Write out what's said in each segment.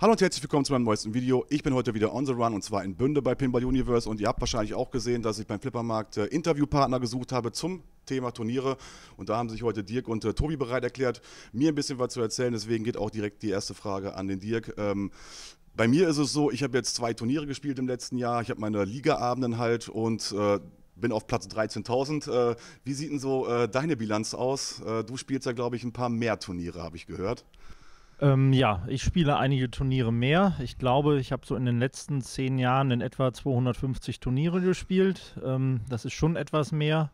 Hallo und herzlich willkommen zu meinem neuesten Video. Ich bin heute wieder on the run und zwar in Bünde bei Pinball Universe und ihr habt wahrscheinlich auch gesehen, dass ich beim Flippermarkt äh, Interviewpartner gesucht habe zum Thema Turniere und da haben sich heute Dirk und äh, Tobi bereit erklärt, mir ein bisschen was zu erzählen. Deswegen geht auch direkt die erste Frage an den Dirk. Ähm, bei mir ist es so, ich habe jetzt zwei Turniere gespielt im letzten Jahr. Ich habe meine Ligaabenden halt und äh, bin auf Platz 13.000. Äh, wie sieht denn so äh, deine Bilanz aus? Äh, du spielst ja, glaube ich, ein paar mehr Turniere, habe ich gehört. Ähm, ja, ich spiele einige Turniere mehr. Ich glaube, ich habe so in den letzten zehn Jahren in etwa 250 Turniere gespielt. Ähm, das ist schon etwas mehr.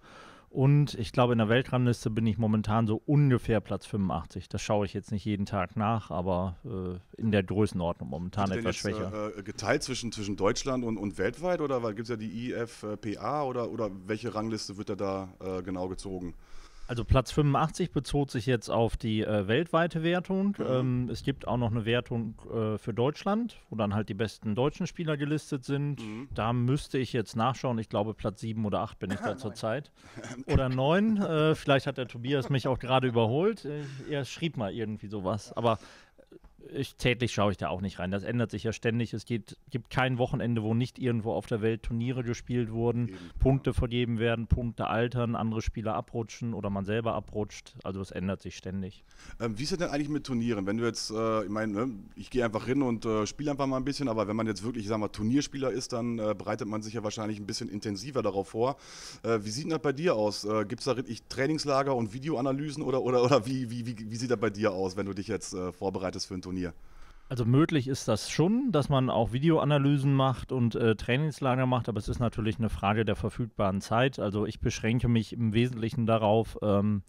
Und ich glaube, in der Weltrangliste bin ich momentan so ungefähr Platz 85. Das schaue ich jetzt nicht jeden Tag nach, aber äh, in der Größenordnung momentan etwas jetzt, schwächer. Äh, geteilt zwischen, zwischen Deutschland und, und weltweit oder gibt es ja die IFPA oder, oder welche Rangliste wird da, da äh, genau gezogen? Also Platz 85 bezog sich jetzt auf die äh, weltweite Wertung. Mhm. Ähm, es gibt auch noch eine Wertung äh, für Deutschland, wo dann halt die besten deutschen Spieler gelistet sind. Mhm. Da müsste ich jetzt nachschauen. Ich glaube, Platz 7 oder 8 bin ich da zurzeit. Oder 9. Äh, vielleicht hat der Tobias mich auch gerade überholt. er schrieb mal irgendwie sowas. Aber ich, täglich schaue ich da auch nicht rein. Das ändert sich ja ständig. Es geht, gibt kein Wochenende, wo nicht irgendwo auf der Welt Turniere gespielt wurden, Eben. Punkte vergeben werden, Punkte altern, andere Spieler abrutschen oder man selber abrutscht. Also es ändert sich ständig. Ähm, wie ist es denn eigentlich mit Turnieren? Wenn du jetzt, äh, ich meine, ne, ich gehe einfach hin und äh, spiele einfach mal ein bisschen, aber wenn man jetzt wirklich, ich sag mal, Turnierspieler ist, dann äh, bereitet man sich ja wahrscheinlich ein bisschen intensiver darauf vor. Äh, wie sieht denn das bei dir aus? Äh, gibt es da richtig Trainingslager und Videoanalysen oder, oder, oder wie, wie, wie, wie sieht das bei dir aus, wenn du dich jetzt äh, vorbereitest für ein Turnier? Turnier? Also möglich ist das schon, dass man auch Videoanalysen macht und äh, Trainingslager macht, aber es ist natürlich eine Frage der verfügbaren Zeit. Also ich beschränke mich im Wesentlichen darauf, ähm,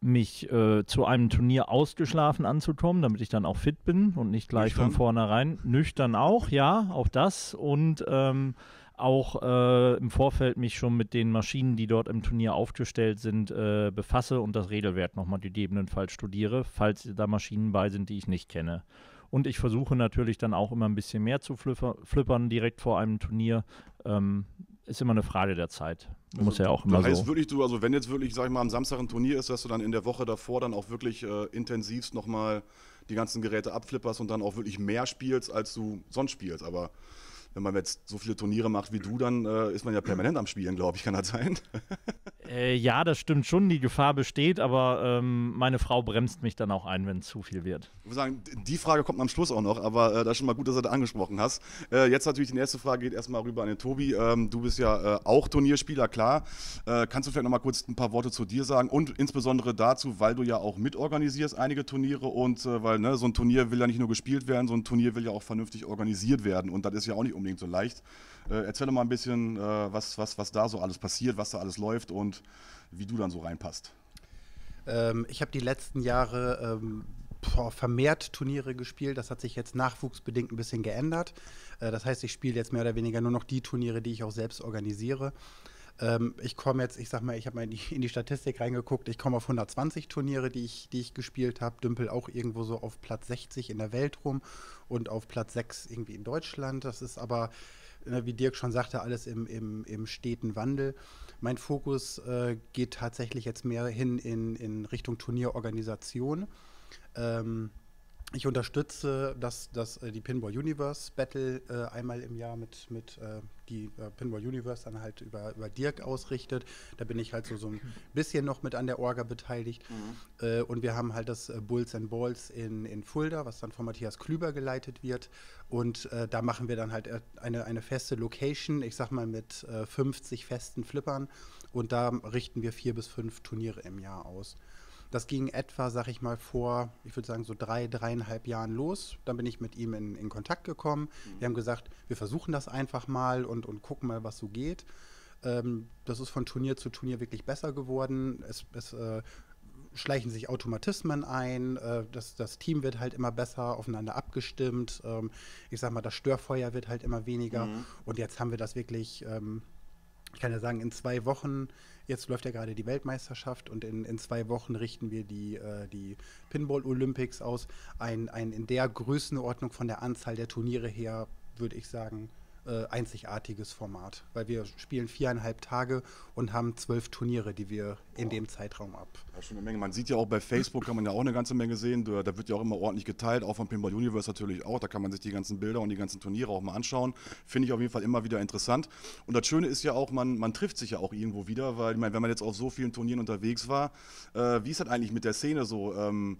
mich äh, zu einem Turnier ausgeschlafen anzukommen, damit ich dann auch fit bin und nicht gleich nüchtern. von vornherein. Nüchtern auch, ja, auch das. Und ähm, auch äh, im Vorfeld mich schon mit den Maschinen, die dort im Turnier aufgestellt sind, äh, befasse und das Regelwerk nochmal gegebenenfalls studiere, falls da Maschinen bei sind, die ich nicht kenne. Und ich versuche natürlich dann auch immer ein bisschen mehr zu flippern direkt vor einem Turnier. Ähm, ist immer eine Frage der Zeit. Also, Muss ja auch immer heißt so. wirklich du, also wenn jetzt wirklich, sag ich mal, am Samstag ein Turnier ist, dass du dann in der Woche davor dann auch wirklich äh, intensivst nochmal die ganzen Geräte abflipperst und dann auch wirklich mehr spielst, als du sonst spielst. Aber wenn man jetzt so viele Turniere macht wie du, dann äh, ist man ja permanent am Spielen, glaube ich, kann das sein? äh, ja, das stimmt schon, die Gefahr besteht, aber ähm, meine Frau bremst mich dann auch ein, wenn es zu viel wird. Ich würde sagen, die Frage kommt am Schluss auch noch, aber äh, das ist schon mal gut, dass du das angesprochen hast. Äh, jetzt natürlich die nächste Frage geht erstmal rüber an den Tobi. Ähm, du bist ja äh, auch Turnierspieler, klar. Äh, kannst du vielleicht noch mal kurz ein paar Worte zu dir sagen und insbesondere dazu, weil du ja auch mitorganisierst einige Turniere und weil ne, so ein Turnier will ja nicht nur gespielt werden, so ein Turnier will ja auch vernünftig organisiert werden und das ist ja auch nicht unbedingt unbedingt so leicht. Äh, erzähl mal ein bisschen, äh, was, was, was da so alles passiert, was da alles läuft und wie du dann so reinpasst. Ähm, ich habe die letzten Jahre ähm, vermehrt Turniere gespielt. Das hat sich jetzt nachwuchsbedingt ein bisschen geändert. Äh, das heißt, ich spiele jetzt mehr oder weniger nur noch die Turniere, die ich auch selbst organisiere. Ähm, ich komme jetzt, ich sag mal, ich habe mal in die, in die, Statistik reingeguckt, ich komme auf 120 Turniere, die ich, die ich gespielt habe, dümpel auch irgendwo so auf Platz 60 in der Welt rum und auf Platz 6 irgendwie in Deutschland. Das ist aber, äh, wie Dirk schon sagte, alles im, im, im steten Wandel. Mein Fokus äh, geht tatsächlich jetzt mehr hin in, in Richtung Turnierorganisation. Ähm, ich unterstütze das, das, äh, die Pinball Universe Battle äh, einmal im Jahr mit, mit äh, die äh, Pinball Universe dann halt über, über Dirk ausrichtet. Da bin ich halt so, so ein bisschen noch mit an der Orga beteiligt. Mhm. Äh, und wir haben halt das äh, Bulls and Balls in, in Fulda, was dann von Matthias Klüber geleitet wird. Und da machen wir dann halt eine, eine feste Location, ich sag mal mit 50 festen Flippern. Und da richten wir vier bis fünf Turniere im Jahr aus. Das ging etwa, sag ich mal, vor, ich würde sagen, so drei, dreieinhalb Jahren los. Dann bin ich mit ihm in, in Kontakt gekommen. Mhm. Wir haben gesagt, wir versuchen das einfach mal und, und gucken mal, was so geht. Ähm, das ist von Turnier zu Turnier wirklich besser geworden. Es, es äh, schleichen sich Automatismen ein, äh, das, das Team wird halt immer besser aufeinander abgestimmt. Ähm, ich sag mal, das Störfeuer wird halt immer weniger. Mhm. Und jetzt haben wir das wirklich ähm, ich kann ja sagen, in zwei Wochen, jetzt läuft ja gerade die Weltmeisterschaft und in, in zwei Wochen richten wir die, äh, die Pinball Olympics aus. Ein, ein in der Größenordnung von der Anzahl der Turniere her, würde ich sagen, äh, einzigartiges Format, weil wir spielen viereinhalb Tage und haben zwölf Turniere, die wir in dem Zeitraum ab. Ja, schon eine Menge. Man sieht ja auch bei Facebook, kann man ja auch eine ganze Menge sehen. Da, da wird ja auch immer ordentlich geteilt, auch von Pinball Universe natürlich auch. Da kann man sich die ganzen Bilder und die ganzen Turniere auch mal anschauen. Finde ich auf jeden Fall immer wieder interessant. Und das Schöne ist ja auch, man, man trifft sich ja auch irgendwo wieder, weil ich meine, wenn man jetzt auf so vielen Turnieren unterwegs war, äh, wie ist das eigentlich mit der Szene so? Ähm,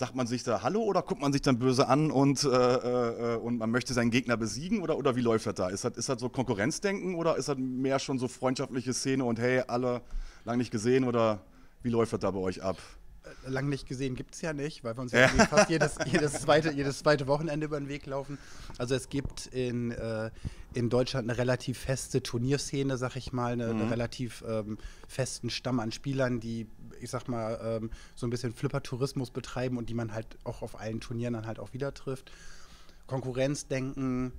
sagt man sich da Hallo oder guckt man sich dann böse an und, äh, äh, und man möchte seinen Gegner besiegen oder, oder wie läuft das da? Ist das, ist das so Konkurrenzdenken oder ist das mehr schon so freundschaftliche Szene und hey, alle lang nicht gesehen oder wie läuft das da bei euch ab? Äh, lang nicht gesehen gibt es ja nicht, weil wir uns ja. fast jedes, jedes, zweite, jedes zweite Wochenende über den Weg laufen. Also es gibt in, äh, in Deutschland eine relativ feste Turnierszene, sag ich mal, eine, mhm. einen relativ ähm, festen Stamm an Spielern, die, ich sag mal, ähm, so ein bisschen Flipper-Tourismus betreiben und die man halt auch auf allen Turnieren dann halt auch wieder trifft. Konkurrenzdenken,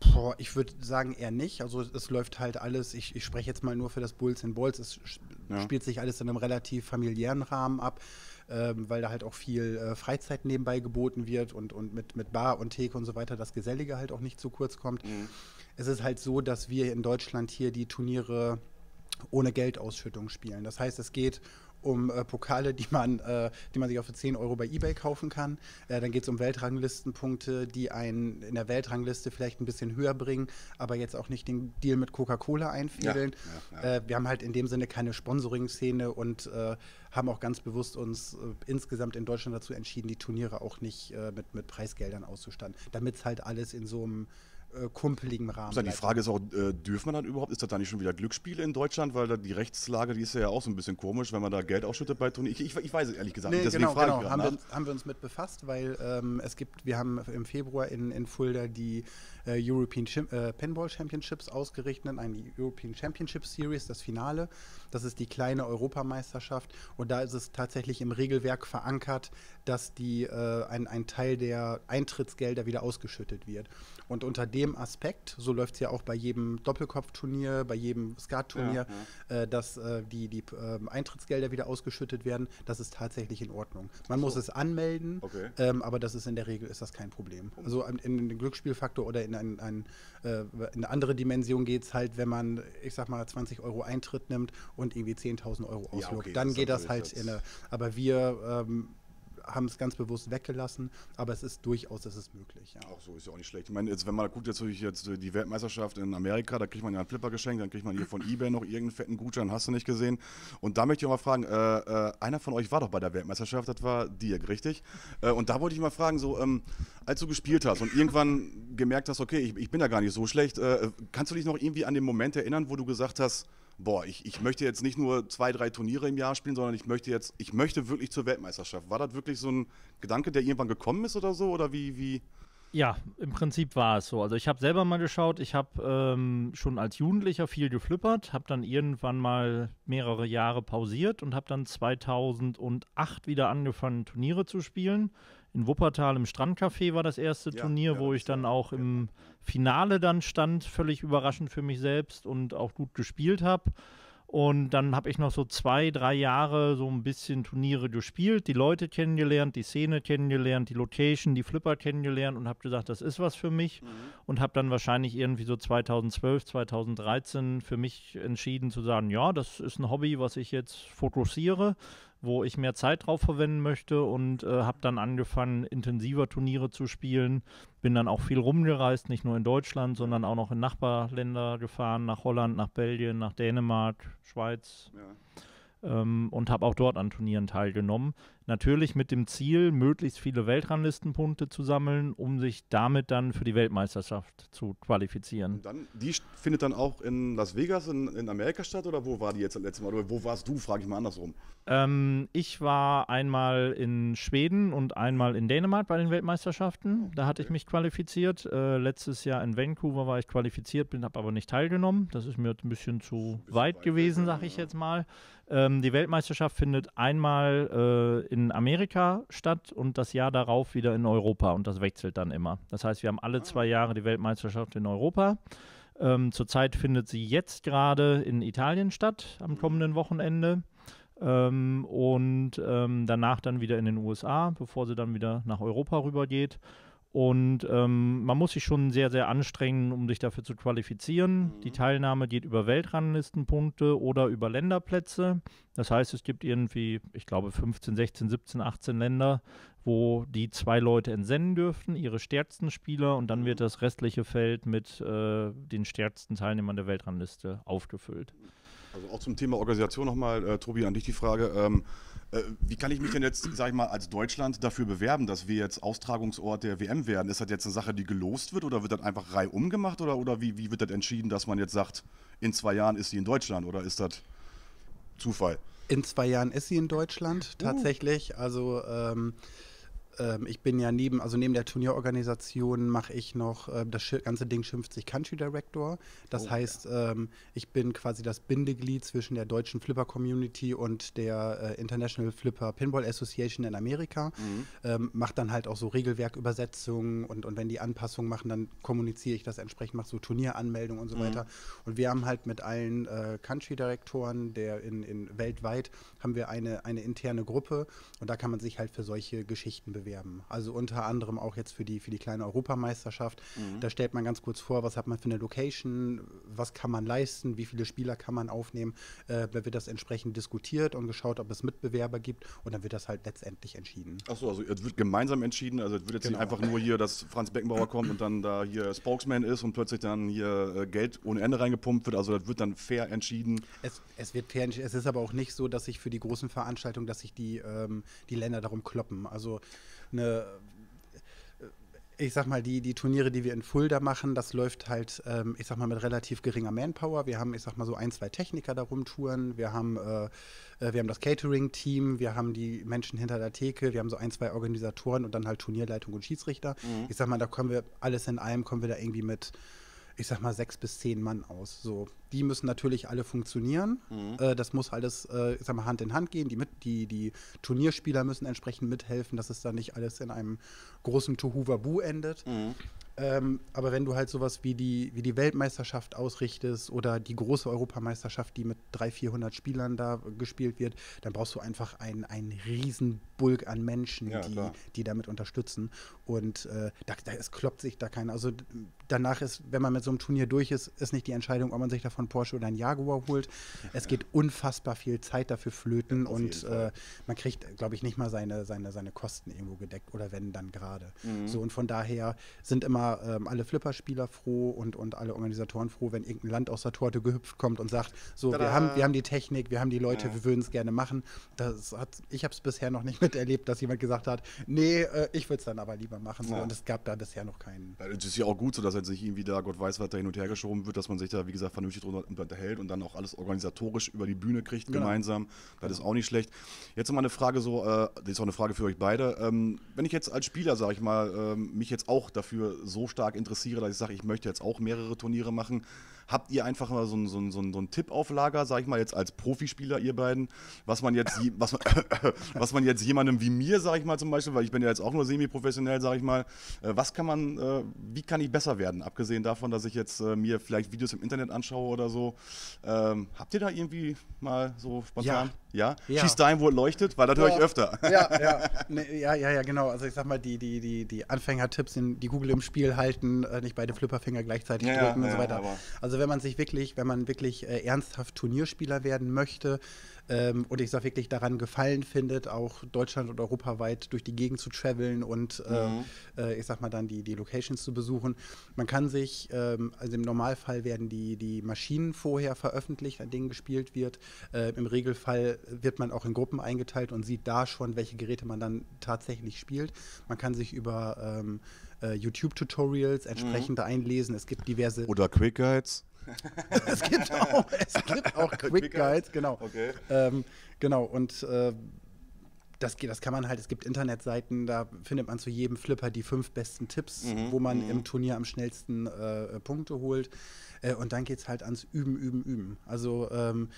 Boah, ich würde sagen eher nicht. Also es läuft halt alles, ich, ich spreche jetzt mal nur für das Bulls in Balls, es ja. spielt sich alles in einem relativ familiären Rahmen ab, ähm, weil da halt auch viel äh, Freizeit nebenbei geboten wird und, und mit, mit Bar und Theke und so weiter das Gesellige halt auch nicht zu kurz kommt. Mhm. Es ist halt so, dass wir in Deutschland hier die Turniere ohne Geldausschüttung spielen. Das heißt, es geht um äh, Pokale, die man, äh, die man sich auch für 10 Euro bei Ebay kaufen kann. Äh, dann geht es um Weltranglistenpunkte, die einen in der Weltrangliste vielleicht ein bisschen höher bringen, aber jetzt auch nicht den Deal mit Coca-Cola einfädeln. Ja, ja, ja. Äh, wir haben halt in dem Sinne keine Sponsoring-Szene und äh, haben auch ganz bewusst uns äh, insgesamt in Deutschland dazu entschieden, die Turniere auch nicht mit, mit Preisgeldern auszustatten, damit es halt alles in so einem äh, kumpeligen Rahmen. Also die Frage ist auch, äh, dürfen man dann überhaupt, ist das da nicht schon wieder Glücksspiele in Deutschland? Weil da die Rechtslage, die ist ja auch so ein bisschen komisch, wenn man da Geld ausschüttet bei Turnieren. Ich, ich, ich, weiß es ehrlich gesagt nee, nicht, deswegen genau, frage genau. ich haben wir, uns, haben wir uns mit befasst, weil ähm, es gibt, wir haben im Februar in, in Fulda die äh, European Chim äh, Pinball Championships ausgerichtet, eine European Championship Series, das Finale. Das ist die kleine Europameisterschaft und da ist es tatsächlich im Regelwerk verankert, dass die, äh, ein, ein Teil der Eintrittsgelder wieder ausgeschüttet wird. Und unter dem Aspekt, so läuft es ja auch bei jedem Doppelkopfturnier, bei jedem Skatturnier, ja, ja. äh, dass äh, die, die äh, Eintrittsgelder wieder ausgeschüttet werden, das ist tatsächlich in Ordnung. Man so. muss es anmelden, okay. ähm, aber das ist in der Regel ist das kein Problem. Also in, in den Glücksspielfaktor oder in, ein, ein, äh, in eine andere Dimension geht es halt, wenn man, ich sag mal, 20 Euro Eintritt nimmt und irgendwie 10.000 Euro ausloggt. Ja, okay, dann das geht das halt in eine, aber wir ähm, haben es ganz bewusst weggelassen, aber es ist durchaus, es ist möglich. Ja. Auch so ist ja auch nicht schlecht. Ich meine, jetzt, wenn man guckt, jetzt, jetzt die Weltmeisterschaft in Amerika, da kriegt man ja einen Flipper geschenkt, dann kriegt man hier von eBay noch irgendeinen fetten Gutschein, hast du nicht gesehen. Und da möchte ich auch mal fragen, äh, äh, einer von euch war doch bei der Weltmeisterschaft, das war Dirk, richtig? Äh, und da wollte ich mal fragen, so, ähm, als du gespielt hast und irgendwann gemerkt hast, okay, ich, ich bin ja gar nicht so schlecht, äh, kannst du dich noch irgendwie an den Moment erinnern, wo du gesagt hast, boah, ich, ich möchte jetzt nicht nur zwei, drei Turniere im Jahr spielen, sondern ich möchte jetzt, ich möchte wirklich zur Weltmeisterschaft. War das wirklich so ein Gedanke, der irgendwann gekommen ist oder so? Oder wie, wie? Ja, im Prinzip war es so. Also ich habe selber mal geschaut, ich habe ähm, schon als Jugendlicher viel geflippert, habe dann irgendwann mal mehrere Jahre pausiert und habe dann 2008 wieder angefangen, Turniere zu spielen. In Wuppertal im Strandcafé war das erste ja, Turnier, ja, wo ich dann auch im Finale dann stand, völlig überraschend für mich selbst und auch gut gespielt habe. Und dann habe ich noch so zwei, drei Jahre so ein bisschen Turniere gespielt, die Leute kennengelernt, die Szene kennengelernt, die Location, die Flipper kennengelernt und habe gesagt, das ist was für mich. Mhm. Und habe dann wahrscheinlich irgendwie so 2012, 2013 für mich entschieden zu sagen, ja, das ist ein Hobby, was ich jetzt fokussiere wo ich mehr Zeit drauf verwenden möchte und äh, habe dann angefangen, intensiver Turniere zu spielen. Bin dann auch viel rumgereist, nicht nur in Deutschland, sondern auch noch in Nachbarländer gefahren, nach Holland, nach Belgien, nach Dänemark, Schweiz. Ja. Ähm, und habe auch dort an Turnieren teilgenommen. Natürlich mit dem Ziel, möglichst viele Weltranglistenpunkte zu sammeln, um sich damit dann für die Weltmeisterschaft zu qualifizieren. Und dann, die findet dann auch in Las Vegas in, in Amerika statt oder wo war die jetzt das letzte Mal? Oder wo warst du, frage ich mal andersrum. Ähm, ich war einmal in Schweden und einmal in Dänemark bei den Weltmeisterschaften. Da hatte ich mich qualifiziert. Äh, letztes Jahr in Vancouver war ich qualifiziert, bin habe aber nicht teilgenommen. Das ist mir ein bisschen zu ein bisschen weit, weit, gewesen, sage ich jetzt mal. Ähm, die Weltmeisterschaft findet einmal äh, in Amerika statt und das Jahr darauf wieder in Europa und das wechselt dann immer. Das heißt, wir haben alle zwei Jahre die Weltmeisterschaft in Europa. Ähm, zurzeit findet sie jetzt gerade in Italien statt, am kommenden Wochenende. Ähm, und ähm, danach dann wieder in den USA, bevor sie dann wieder nach Europa rübergeht. Und ähm, man muss sich schon sehr, sehr anstrengen, um sich dafür zu qualifizieren. Mhm. Die Teilnahme geht über Weltranglistenpunkte oder über Länderplätze. Das heißt, es gibt irgendwie, ich glaube, 15, 16, 17, 18 Länder, wo die zwei Leute entsenden dürften, ihre stärksten Spieler, und dann wird mhm. das restliche Feld mit äh, den stärksten Teilnehmern der Weltrangliste aufgefüllt. Also auch zum Thema Organisation nochmal, äh, Tobi, an dich die Frage. Ähm, äh, wie kann ich mich denn jetzt, sag ich mal, als Deutschland dafür bewerben, dass wir jetzt Austragungsort der WM werden? Ist das jetzt eine Sache, die gelost wird oder wird das einfach reihum gemacht oder, oder wie, wie wird das entschieden, dass man jetzt sagt, in zwei Jahren ist sie in Deutschland oder ist das Zufall? In zwei Jahren ist sie in Deutschland uh. tatsächlich. Uh. Also ähm, ähm, ich bin ja neben, also neben der Turnierorganisation mache ich noch, äh, das ganze Ding schimpft sich Country Director. Das oh, heißt, ja. ähm, ich bin quasi das Bindeglied zwischen der deutschen Flipper-Community und der äh, International Flipper Pinball Association in Amerika. Mhm. Ähm, mache dann halt auch so Regelwerkübersetzungen und, und wenn die Anpassungen machen, dann kommuniziere ich das entsprechend, mache so Turnieranmeldungen und so mhm. weiter. Und wir haben halt mit allen äh, Country-Direktoren, der in, in weltweit, haben wir eine, eine interne Gruppe und da kann man sich halt für solche Geschichten bewerben bewerben. Also unter anderem auch jetzt für die, für die kleine Europameisterschaft. Mhm. Da stellt man ganz kurz vor, was hat man für eine Location, was kann man leisten, wie viele Spieler kann man aufnehmen. Äh, da wird das entsprechend diskutiert und geschaut, ob es Mitbewerber gibt und dann wird das halt letztendlich entschieden. Achso, also es wird gemeinsam entschieden, also es wird jetzt genau. nicht einfach nur hier, dass Franz Beckenbauer kommt und dann da hier Spokesman ist und plötzlich dann hier äh, Geld ohne Ende reingepumpt wird, also das wird dann fair entschieden. Es, es wird fair entschieden, es ist aber auch nicht so, dass sich für die großen Veranstaltungen, dass sich die, ähm, die Länder darum kloppen. Also eine ich sag mal, die, die Turniere, die wir in Fulda machen, das läuft halt, ähm, ich sag mal, mit relativ geringer Manpower. Wir haben, ich sag mal, so ein, zwei Techniker da rumtouren. Wir haben, äh, äh, wir haben das Catering-Team, wir haben die Menschen hinter der Theke, wir haben so ein, zwei Organisatoren und dann halt Turnierleitung und Schiedsrichter. Mhm. Ich sag mal, da kommen wir alles in allem, kommen wir da irgendwie mit ich sag mal, sechs bis zehn Mann aus. So, die müssen natürlich alle funktionieren. Mhm. Äh, das muss alles, äh, ich sag mal, Hand in Hand gehen. Die, mit, die, die Turnierspieler müssen entsprechend mithelfen, dass es dann nicht alles in einem großen Tohuwabu endet. Mhm. Ähm, aber wenn du halt sowas wie die, wie die Weltmeisterschaft ausrichtest oder die große Europameisterschaft, die mit 300, 400 Spielern da gespielt wird, dann brauchst du einfach einen, einen riesen Bulk an Menschen, ja, die, die damit unterstützen. Und äh, da, da, es kloppt sich da keiner. Also danach ist, wenn man mit so einem Turnier durch ist, ist nicht die Entscheidung, ob man sich davon Porsche oder ein Jaguar holt. Es geht unfassbar viel Zeit dafür flöten ja, und äh, man kriegt, glaube ich, nicht mal seine, seine, seine Kosten irgendwo gedeckt oder wenn dann gerade. Mhm. So und von daher sind immer ähm, alle Flipperspieler froh und, und alle Organisatoren froh, wenn irgendein Land aus der Torte gehüpft kommt und sagt, so, wir haben, wir haben die Technik, wir haben die Leute, ja. wir würden es gerne machen. Das hat, ich habe es bisher noch nicht miterlebt, dass jemand gesagt hat, nee, äh, ich würde es dann aber lieber machen. Ja. Und es gab da bisher noch keinen. Es ist ja auch gut so, dass er sich irgendwie da, Gott weiß, was da hin und her geschoben wird, dass man sich da, wie gesagt, vernünftig drunter unterhält und dann auch alles organisatorisch über die Bühne kriegt genau. gemeinsam. Das genau. ist auch nicht schlecht. Jetzt mal eine Frage so, äh, das ist auch eine Frage für euch beide. Ähm, wenn ich jetzt als Spieler, sage ich mal, ähm, mich jetzt auch dafür so stark interessiere, dass ich sage, ich möchte jetzt auch mehrere Turniere machen, Habt ihr einfach mal so, so, so, so einen Tipp auf Lager, sag ich mal, jetzt als Profispieler, ihr beiden, was man jetzt, was man, was man jetzt jemandem wie mir, sag ich mal zum Beispiel, weil ich bin ja jetzt auch nur semi-professionell, sag ich mal, äh, was kann man, äh, wie kann ich besser werden? Abgesehen davon, dass ich jetzt äh, mir vielleicht Videos im Internet anschaue oder so. Ähm, habt ihr da irgendwie mal so spontan? Ja. Ja? ja. Schießt dahin, wo es leuchtet, weil das höre ich öfter. Ja, ja. Nee, ja, ja, ja, genau. Also ich sag mal, die, die, die, die Anfängertipps, die Google im Spiel halten, nicht beide Flipperfinger gleichzeitig ja, drücken und so weiter. Also also wenn man sich wirklich, wenn man wirklich äh, ernsthaft Turnierspieler werden möchte ähm, und ich sage wirklich daran gefallen findet, auch Deutschland und europaweit durch die Gegend zu traveln und mhm. äh, ich sag mal dann die, die Locations zu besuchen. Man kann sich, ähm, also im Normalfall werden die, die Maschinen vorher veröffentlicht, an denen gespielt wird. Äh, Im Regelfall wird man auch in Gruppen eingeteilt und sieht da schon, welche Geräte man dann tatsächlich spielt. Man kann sich über ähm, äh, YouTube-Tutorials entsprechend mhm. einlesen. Es gibt diverse. Oder Quick Guides. es gibt auch, es gibt auch Quick, Quick Guides, genau. Okay. Ähm, genau, und äh, das, das kann man halt, es gibt Internetseiten, da findet man zu jedem Flipper die fünf besten Tipps, mhm, wo man mhm. im Turnier am schnellsten äh, Punkte holt. Äh, und dann geht es halt ans Üben, Üben, Üben. Also ähm,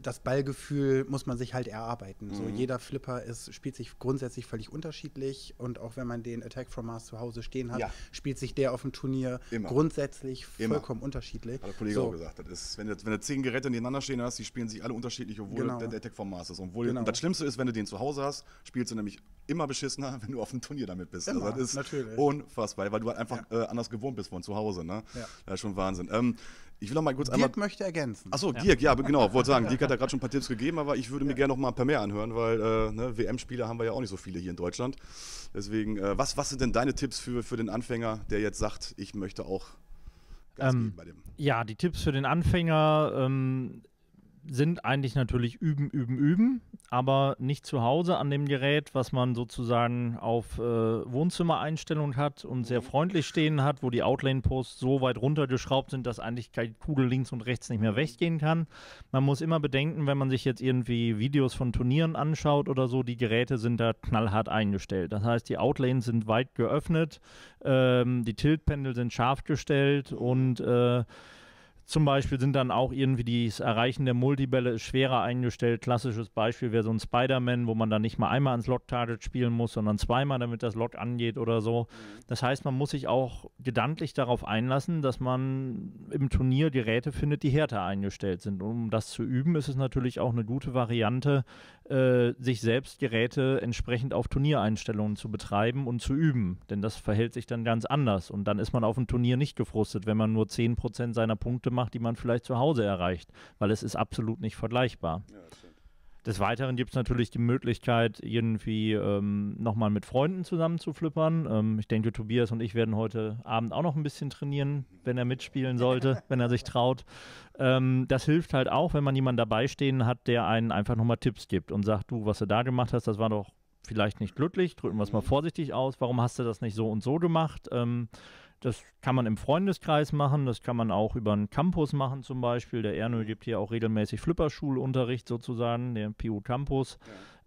das Ballgefühl muss man sich halt erarbeiten. Mhm. So jeder Flipper ist, spielt sich grundsätzlich völlig unterschiedlich und auch wenn man den Attack from Mars zu Hause stehen hat, ja. spielt sich der auf dem Turnier Immer. grundsätzlich vollkommen Immer. unterschiedlich. Hat der Kollege so. auch gesagt. Das ist, wenn, du, wenn du zehn Geräte nebeneinander stehen hast, die spielen sich alle unterschiedlich, obwohl genau. der, der Attack from Mars ist. Obwohl, genau. Und das Schlimmste ist, wenn du den zu Hause hast, spielst du nämlich immer beschissener, wenn du auf dem Turnier damit bist. Immer, also das ist natürlich. unfassbar, weil du halt einfach äh, anders gewohnt bist von zu Hause. Ne? Ja. Das ist schon Wahnsinn. Ähm, ich will noch mal kurz einmal. Dirk möchte ergänzen. Achso, Dirk, ja, genau, wollte sagen, Dirk hat da gerade schon ein paar Tipps gegeben, aber ich würde mir gerne noch mal ein paar mehr anhören, weil äh, ne, WM-Spieler haben wir ja auch nicht so viele hier in Deutschland. Deswegen, äh, was, was sind denn deine Tipps für, für den Anfänger, der jetzt sagt, ich möchte auch Ähm, geben bei dem? Ja, die Tipps für den Anfänger ähm, sind eigentlich natürlich üben, üben, üben, aber nicht zu Hause an dem Gerät, was man sozusagen auf äh, Wohnzimmereinstellung hat und sehr freundlich stehen hat, wo die Outlane-Posts so weit runtergeschraubt sind, dass eigentlich keine Kugel links und rechts nicht mehr weggehen kann. Man muss immer bedenken, wenn man sich jetzt irgendwie Videos von Turnieren anschaut oder so, die Geräte sind da knallhart eingestellt. Das heißt, die Outlanes sind weit geöffnet, ähm, die Tiltpendel sind scharf gestellt und äh, zum Beispiel sind dann auch irgendwie das Erreichen der Multibälle ist schwerer eingestellt. Klassisches Beispiel wäre so ein Spider-Man, wo man dann nicht mal einmal ans Lock-Target spielen muss, sondern zweimal, damit das Lock angeht oder so. Das heißt, man muss sich auch gedanklich darauf einlassen, dass man im Turnier Geräte findet, die härter eingestellt sind. Um das zu üben, ist es natürlich auch eine gute Variante, äh, sich selbst Geräte entsprechend auf Turniereinstellungen zu betreiben und zu üben. Denn das verhält sich dann ganz anders. Und dann ist man auf dem Turnier nicht gefrustet, wenn man nur 10% seiner Punkte macht, die man vielleicht zu Hause erreicht. Weil es ist absolut nicht vergleichbar. Des Weiteren gibt es natürlich die Möglichkeit, irgendwie ähm, nochmal mit Freunden zusammen zu flippern. Ähm, ich denke, Tobias und ich werden heute Abend auch noch ein bisschen trainieren, wenn er mitspielen sollte, wenn er sich traut. Ähm, das hilft halt auch, wenn man jemanden dabei stehen hat, der einen einfach nochmal Tipps gibt und sagt, du, was du da gemacht hast, das war doch vielleicht nicht glücklich, drücken wir es mal vorsichtig aus, warum hast du das nicht so und so gemacht? Ähm, das kann man im Freundeskreis machen, das kann man auch über einen Campus machen zum Beispiel. Der Ernö gibt hier auch regelmäßig Flipperschulunterricht sozusagen, der PU Campus.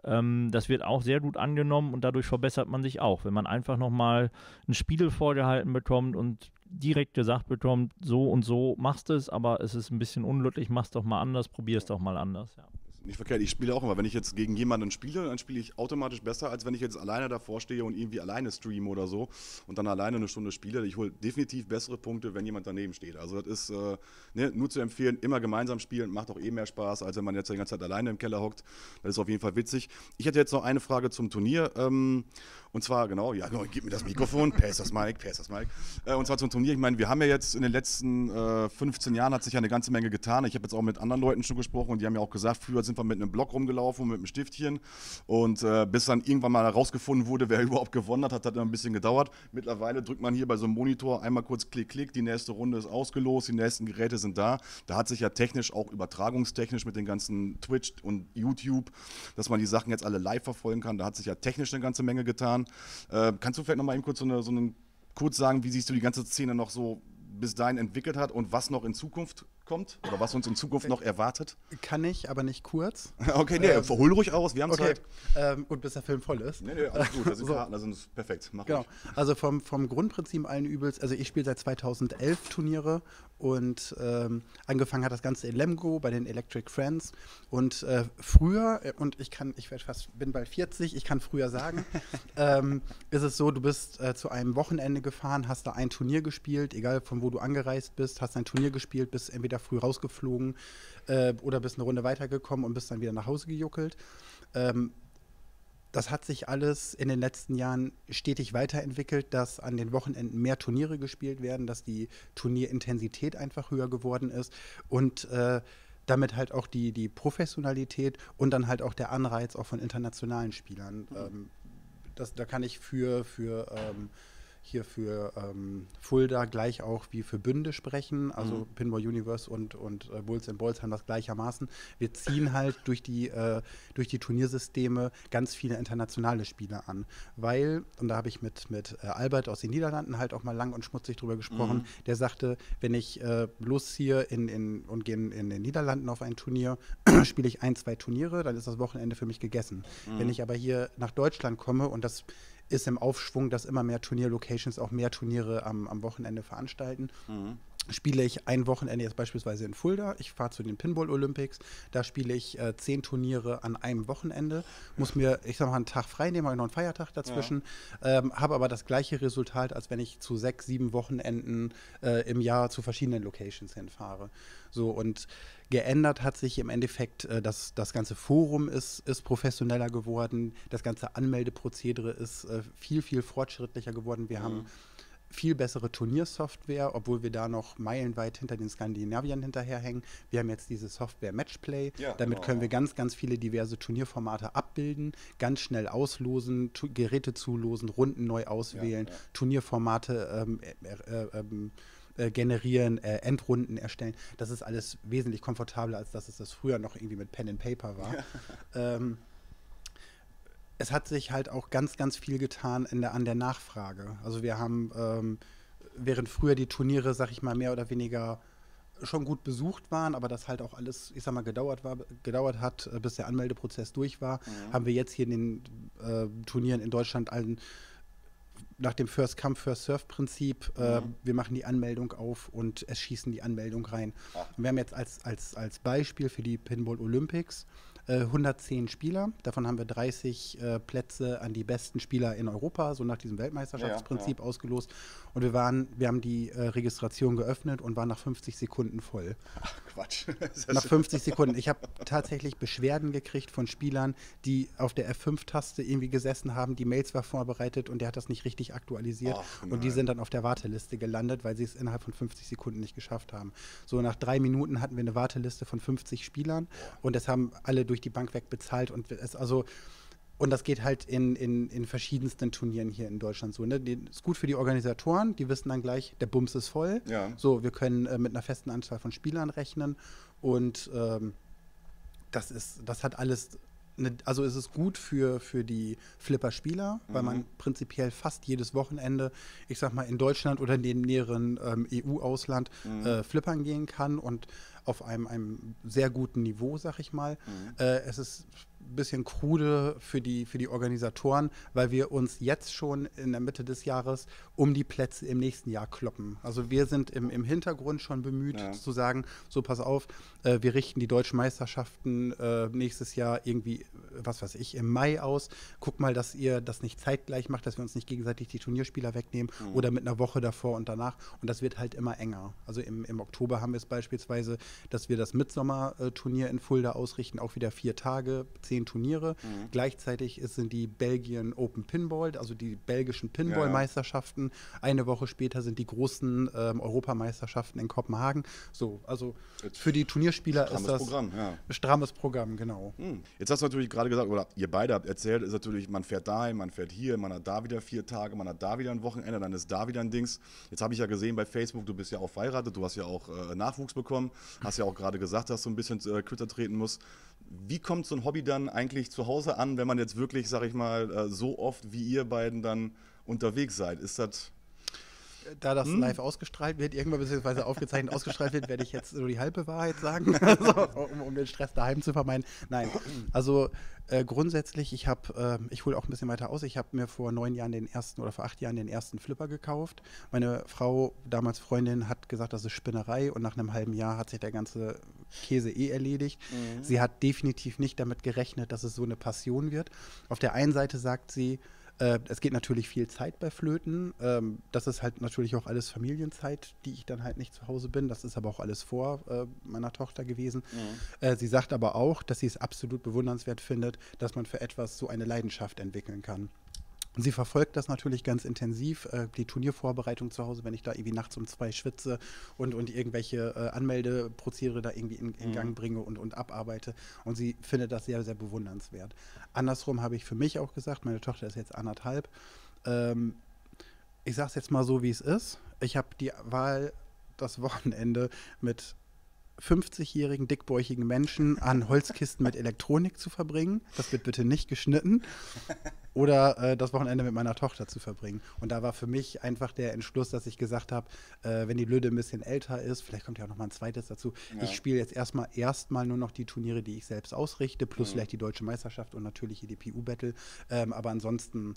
Ähm, das wird auch sehr gut angenommen und dadurch verbessert man sich auch. Wenn man einfach nochmal ein Spiegel vorgehalten bekommt und direkt gesagt bekommt, so und so machst du es, aber es ist ein bisschen unglücklich, mach's doch mal anders, probier's doch mal anders. Ja. Nicht verkehrt, ich spiele auch immer. Wenn ich jetzt gegen jemanden spiele, dann spiele ich automatisch besser, als wenn ich jetzt alleine davor stehe und irgendwie alleine streame oder so und dann alleine eine Stunde spiele. Ich hole definitiv bessere Punkte, wenn jemand daneben steht. Also das ist äh, ne, nur zu empfehlen, immer gemeinsam spielen, macht auch eh mehr Spaß, als wenn man jetzt die ganze Zeit alleine im Keller hockt. Das ist auf jeden Fall witzig. Ich hätte jetzt noch eine Frage zum Turnier. Ähm, und zwar, genau, ja, genau, gib mir das Mikrofon, pass das Mic, pass das Mic. Äh, und zwar zum Turnier. Ich meine, wir haben ja jetzt in den letzten äh, 15 Jahren hat sich ja eine ganze Menge getan. Ich habe jetzt auch mit anderen Leuten schon gesprochen und die haben ja auch gesagt, früher sind wir mit einem Block rumgelaufen, mit einem Stiftchen. Und äh, bis dann irgendwann mal herausgefunden wurde, wer überhaupt gewonnen hat, hat das ein bisschen gedauert. Mittlerweile drückt man hier bei so einem Monitor einmal kurz Klick, Klick, die nächste Runde ist ausgelost, die nächsten Geräte sind da. Da hat sich ja technisch, auch übertragungstechnisch mit den ganzen Twitch und YouTube, dass man die Sachen jetzt alle live verfolgen kann, da hat sich ja technisch eine ganze Menge getan. Äh, kannst du vielleicht noch mal eben kurz so, eine, so einen, kurz sagen, wie siehst du die ganze Szene noch so bis dahin entwickelt hat und was noch in Zukunft kommt oder was uns in Zukunft noch erwartet? Kann ich, aber nicht kurz. Okay, nee, Ähm, hol ruhig aus, wir haben Okay, Zeit. ähm, gut, bis der Film voll ist. Nee, nee, alles gut, das sind So. Karten, das ist perfekt. Mach Genau. ruhig. Also vom, vom Grundprinzip allen Übels, also ich spiele seit 2011 Turniere und ähm, angefangen hat das Ganze in Lemgo bei den Electric Friends und äh, früher, äh, und ich kann, ich werd fast, bin bald 40, ich kann früher sagen, ähm, ist es so, du bist äh, zu einem Wochenende gefahren, hast da ein Turnier gespielt, egal von wo du angereist bist, hast ein Turnier gespielt, bist entweder früh rausgeflogen äh, oder bist eine Runde weitergekommen und bist dann wieder nach Hause gejuckelt. Ähm, das hat sich alles in den letzten Jahren stetig weiterentwickelt, dass an den Wochenenden mehr Turniere gespielt werden, dass die Turnierintensität einfach höher geworden ist und äh, damit halt auch die, die Professionalität und dann halt auch der Anreiz auch von internationalen Spielern. Ähm, das, da kann ich für, für ähm, hier für ähm, Fulda gleich auch wie für Bünde sprechen. Also Pinball Universe und, und äh, Bulls and Balls haben das gleichermaßen. Wir ziehen halt durch die, äh, durch die Turniersysteme ganz viele internationale Spieler an. Weil, und da habe ich mit, mit äh, Albert aus den Niederlanden halt auch mal lang und schmutzig drüber gesprochen, der sagte, wenn ich äh, losziehe in, in, und gehe in, in den Niederlanden auf ein Turnier, spiele ich ein, zwei Turniere, dann ist das Wochenende für mich gegessen. Wenn ich aber hier nach Deutschland komme und das ist im Aufschwung, dass immer mehr Turnierlocations auch mehr Turniere am, am Wochenende veranstalten. Spiele ich ein Wochenende jetzt beispielsweise in Fulda. Ich fahre zu den Pinball Olympics. Da spiele ich äh, zehn Turniere an einem Wochenende. Muss mir, ich sag mal, einen Tag frei nehmen, habe noch einen Feiertag dazwischen. Ja. Ähm, habe aber das gleiche Resultat, als wenn ich zu sechs, sieben Wochenenden äh, im Jahr zu verschiedenen Locations hinfahre. So und geändert hat sich im Endeffekt, äh, dass das ganze Forum ist, ist professioneller geworden. Das ganze Anmeldeprozedere ist äh, viel, viel fortschrittlicher geworden. Wir mhm. haben viel bessere Turniersoftware, obwohl wir da noch meilenweit hinter den Skandinaviern hinterherhängen. Wir haben jetzt diese Software Matchplay. Ja, Damit genau. können wir ganz, ganz viele diverse Turnierformate abbilden, ganz schnell auslosen, Geräte zulosen, Runden neu auswählen, ja, ja. Turnierformate ähm, äh, äh, ähm, äh, generieren, äh, Endrunden erstellen. Das ist alles wesentlich komfortabler, als dass es das früher noch irgendwie mit Pen and Paper war. ähm, es hat sich halt auch ganz, ganz viel getan der, an der Nachfrage. Also wir haben, ähm, während früher die Turniere, sag ich mal, mehr oder weniger schon gut besucht waren, aber das halt auch alles, ich sag mal, gedauert, war, gedauert hat, äh, bis der Anmeldeprozess durch war, mhm. haben wir jetzt hier in den äh, Turnieren in Deutschland allen nach dem First Come, First Serve Prinzip, äh, mhm. wir machen die Anmeldung auf und es schießen die Anmeldung rein. Wir haben jetzt als, als, als Beispiel für die Pinball Olympics 110 äh, Spieler. Davon haben wir 30 äh, Plätze an die besten Spieler in Europa, so nach diesem Weltmeisterschaftsprinzip ja, ja. ausgelost. Und wir waren, wir haben die äh, Registration geöffnet und waren nach 50 Sekunden voll. Ach, Quatsch. nach 50 Sekunden. Ich habe tatsächlich Beschwerden gekriegt von Spielern, die auf der F5-Taste irgendwie gesessen haben. Die Mails war vorbereitet und der hat das nicht richtig aktualisiert. Ach, und die sind dann auf der Warteliste gelandet, weil sie es innerhalb von 50 Sekunden nicht geschafft haben. So nach drei Minuten hatten wir eine Warteliste von 50 Spielern und das haben alle durch die Bank weg bezahlt. Und es also und das geht halt in, in, in verschiedensten Turnieren hier in Deutschland so. Ne? Die, ist gut für die Organisatoren, die wissen dann gleich, der Bums ist voll. Ja. So, wir können äh, mit einer festen Anzahl von Spielern rechnen. Und ähm, das ist, das hat alles eine, also ist es gut für, für die Flipper-Spieler, mhm. weil man prinzipiell fast jedes Wochenende, ich sag mal, in Deutschland oder in dem näheren ähm, EU-Ausland mhm. äh, flippern gehen kann und auf einem, einem sehr guten Niveau, sag ich mal. Mhm. Äh, es ist bisschen krude für die, für die Organisatoren, weil wir uns jetzt schon in der Mitte des Jahres um die Plätze im nächsten Jahr kloppen. Also wir sind im, im Hintergrund schon bemüht ja. zu sagen, so pass auf, äh, wir richten die deutschen Meisterschaften äh, nächstes Jahr irgendwie, was weiß ich, im Mai aus. Guck mal, dass ihr das nicht zeitgleich macht, dass wir uns nicht gegenseitig die Turnierspieler wegnehmen mhm. oder mit einer Woche davor und danach. Und das wird halt immer enger. Also im, im Oktober haben wir es beispielsweise, dass wir das Mitsommerturnier in Fulda ausrichten, auch wieder vier Tage, zehn Turniere. Mhm. Gleichzeitig sind die Belgien Open Pinball, also die belgischen Pinball-Meisterschaften. Eine Woche später sind die großen ähm, Europameisterschaften in Kopenhagen. So, also Jetzt für die Turnierspieler ist das Programm, ja. ein strammes Programm, genau. Mhm. Jetzt hast du natürlich gerade gesagt, oder ihr beide habt erzählt, ist natürlich, man fährt dahin, man fährt hier, man hat da wieder vier Tage, man hat da wieder ein Wochenende, dann ist da wieder ein Dings. Jetzt habe ich ja gesehen bei Facebook, du bist ja auch verheiratet, du hast ja auch äh, Nachwuchs bekommen, hast ja auch gerade gesagt, dass du ein bisschen äh, kürzer treten musst. Wie kommt so ein Hobby dann eigentlich zu Hause an, wenn man jetzt wirklich, sag ich mal, äh, so oft wie ihr beiden dann unterwegs seid? Ist das da das hm? live ausgestrahlt wird, irgendwann beziehungsweise aufgezeichnet ausgestrahlt wird, werde ich jetzt so die halbe Wahrheit sagen, also, um, um, den Stress daheim zu vermeiden. Nein, also äh, grundsätzlich, ich habe, äh, ich hole auch ein bisschen weiter aus, ich habe mir vor neun Jahren den ersten oder vor acht Jahren den ersten Flipper gekauft. Meine Frau, damals Freundin, hat gesagt, das ist Spinnerei und nach einem halben Jahr hat sich der ganze Käse eh erledigt. Mhm. Sie hat definitiv nicht damit gerechnet, dass es so eine Passion wird. Auf der einen Seite sagt sie, äh, es geht natürlich viel Zeit bei Flöten. Ähm, das ist halt natürlich auch alles Familienzeit, die ich dann halt nicht zu Hause bin. Das ist aber auch alles vor äh, meiner Tochter gewesen. Mhm. Äh, sie sagt aber auch, dass sie es absolut bewundernswert findet, dass man für etwas so eine Leidenschaft entwickeln kann. Und sie verfolgt das natürlich ganz intensiv, äh, die Turniervorbereitung zu Hause, wenn ich da irgendwie nachts um zwei schwitze und, und irgendwelche äh, Anmeldeprozedere da irgendwie in, in mhm. Gang bringe und, und abarbeite. Und sie findet das sehr, sehr bewundernswert. Andersrum habe ich für mich auch gesagt, meine Tochter ist jetzt anderthalb. Ähm, ich sage es jetzt mal so, wie es ist. Ich habe die Wahl, das Wochenende mit 50-jährigen, dickbäuchigen Menschen an Holzkisten mit Elektronik zu verbringen. Das wird bitte nicht geschnitten. Oder äh, das Wochenende mit meiner Tochter zu verbringen. Und da war für mich einfach der Entschluss, dass ich gesagt habe, äh, wenn die Lüde ein bisschen älter ist, vielleicht kommt ja auch noch mal ein zweites dazu. Ja. Ich spiele jetzt erstmal erstmal nur noch die Turniere, die ich selbst ausrichte, plus mhm. vielleicht die deutsche Meisterschaft und natürlich hier die PU-Battle. Ähm, aber ansonsten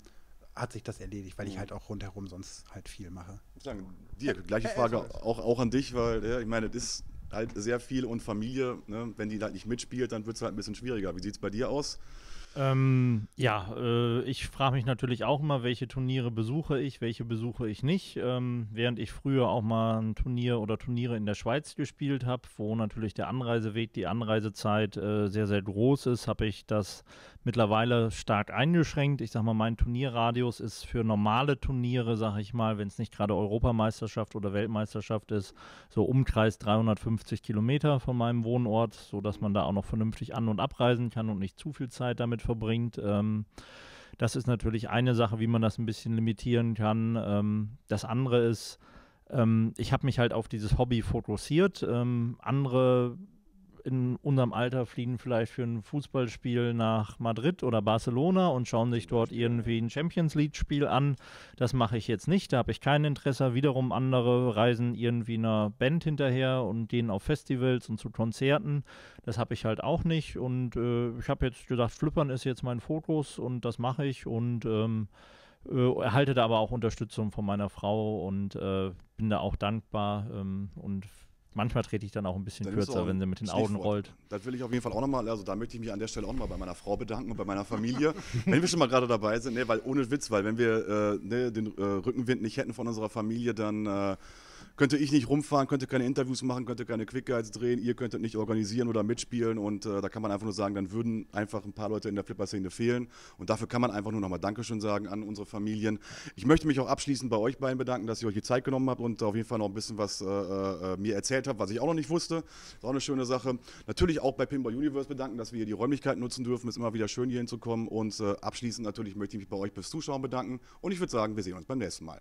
hat sich das erledigt, weil ich halt auch rundherum sonst halt viel mache. Ich sagen, dir, gleiche Frage auch, auch an dich, weil ja, ich meine, das ist halt sehr viel und Familie, ne? wenn die halt nicht mitspielt, dann wird es halt ein bisschen schwieriger. Wie sieht es bei dir aus? Ähm, ja, äh, ich frage mich natürlich auch immer, welche Turniere besuche ich, welche besuche ich nicht. Ähm, während ich früher auch mal ein Turnier oder Turniere in der Schweiz gespielt habe, wo natürlich der Anreiseweg, die Anreisezeit äh, sehr, sehr groß ist, habe ich das mittlerweile stark eingeschränkt. Ich sage mal, mein Turnierradius ist für normale Turniere, sage ich mal, wenn es nicht gerade Europameisterschaft oder Weltmeisterschaft ist, so Umkreis 350 Kilometer von meinem Wohnort, sodass man da auch noch vernünftig an- und abreisen kann und nicht zu viel Zeit damit verbringt. Ähm, das ist natürlich eine Sache, wie man das ein bisschen limitieren kann. Ähm, das andere ist, ähm, ich habe mich halt auf dieses Hobby fokussiert. Ähm, andere in unserem Alter fliegen vielleicht für ein Fußballspiel nach Madrid oder Barcelona und schauen sich dort irgendwie ein Champions League-Spiel an. Das mache ich jetzt nicht, da habe ich kein Interesse. Wiederum andere reisen irgendwie einer Band hinterher und gehen auf Festivals und zu Konzerten. Das habe ich halt auch nicht. Und äh, ich habe jetzt gesagt, Flippern ist jetzt mein Fokus und das mache ich und ähm, äh, erhalte da aber auch Unterstützung von meiner Frau und äh, bin da auch dankbar ähm, und manchmal trete ich dann auch ein bisschen dann kürzer, wenn sie mit den Augen rollt. Das will ich auf jeden Fall auch nochmal, also da möchte ich mich an der Stelle auch nochmal bei meiner Frau bedanken und bei meiner Familie, wenn wir schon mal gerade dabei sind, ne, weil ohne Witz, weil wenn wir äh, ne, den äh, Rückenwind nicht hätten von unserer Familie, dann äh, könnte ich nicht rumfahren, könnte keine Interviews machen, könnte keine Quick Guides drehen, ihr könntet nicht organisieren oder mitspielen und äh, da kann man einfach nur sagen, dann würden einfach ein paar Leute in der Flipper-Szene fehlen und dafür kann man einfach nur nochmal Dankeschön sagen an unsere Familien. Ich möchte mich auch abschließend bei euch beiden bedanken, dass ihr euch die Zeit genommen habt und auf jeden Fall noch ein bisschen was äh, äh, mir erzählt habt, was ich auch noch nicht wusste. Ist auch eine schöne Sache. Natürlich auch bei Pinball Universe bedanken, dass wir hier die Räumlichkeiten nutzen dürfen. Ist immer wieder schön, hier hinzukommen und äh, abschließend natürlich möchte ich mich bei euch fürs Zuschauen bedanken und ich würde sagen, wir sehen uns beim nächsten Mal.